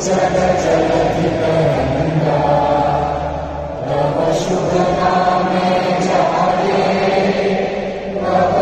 शुभकामे प्रन्दाशुद्धता मे जाये मम